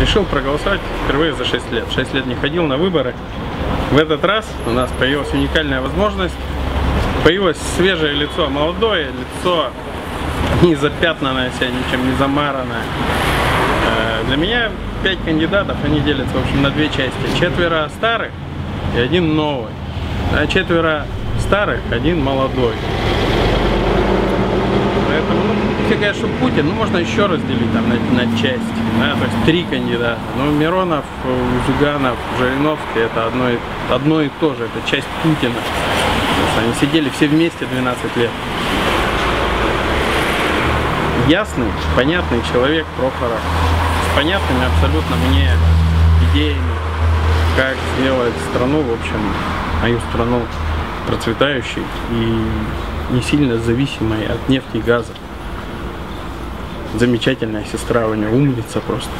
решил проголосовать впервые за 6 лет. 6 лет не ходил на выборы. В этот раз у нас появилась уникальная возможность. Появилось свежее лицо, молодое лицо, не запятнанное себя, ничем не замаранное. Э, Для меня пять кандидатов, они делятся, в общем, на две части. Четверо старых и один новый. А четверо старых, один молодой. Ну, что Путин, ну, можно еще разделить там на, на части, да, то есть три кандидата. Но Миронов, э, Зюганов, Жириновский, это одно, и- одно и то же, это часть Путина. Потому что они сидели все вместе 12 лет. Ясный, понятный человек Прохоров, с понятными абсолютно мне идеями, как сделать страну, в общем, мою страну процветающей и не сильно зависимой от нефти и газа. Замечательная сестра у нее, умница просто.